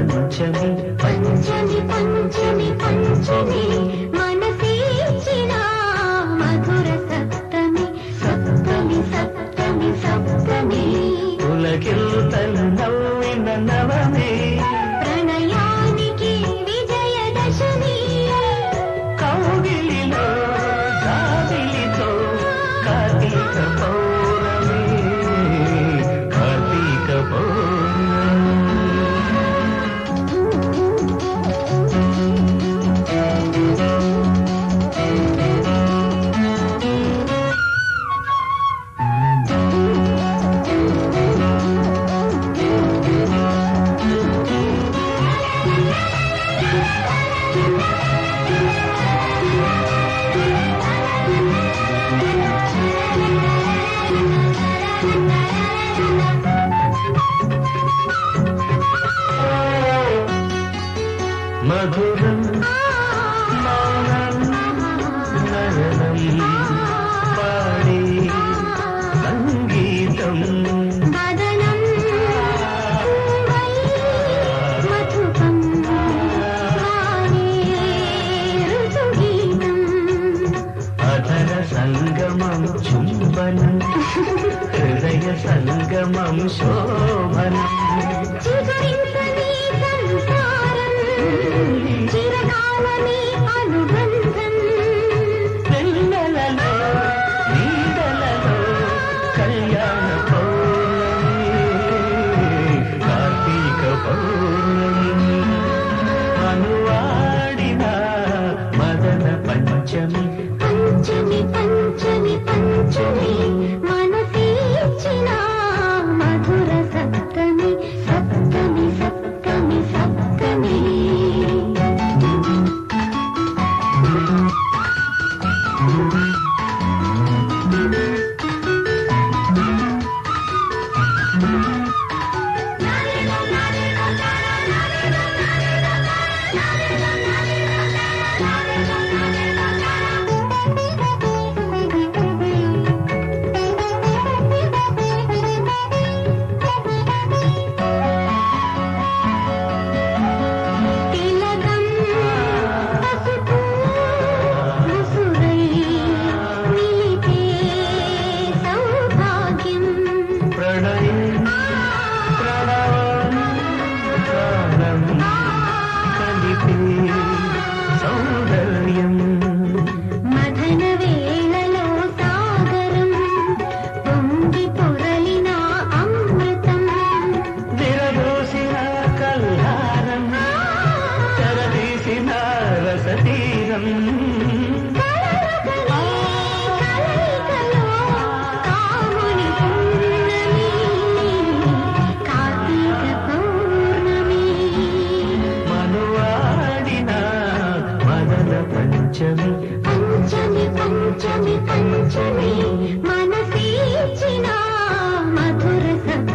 పంచమి పంచమి పంచమి పంచమి సంగమం చుంబనం హృదయ సంగమం శోభనం. Thank. pranay పంచమి. పంచమి పంచమి పంచమి. మనసే మధుర సభ